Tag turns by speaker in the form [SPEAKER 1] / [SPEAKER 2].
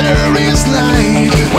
[SPEAKER 1] There is life,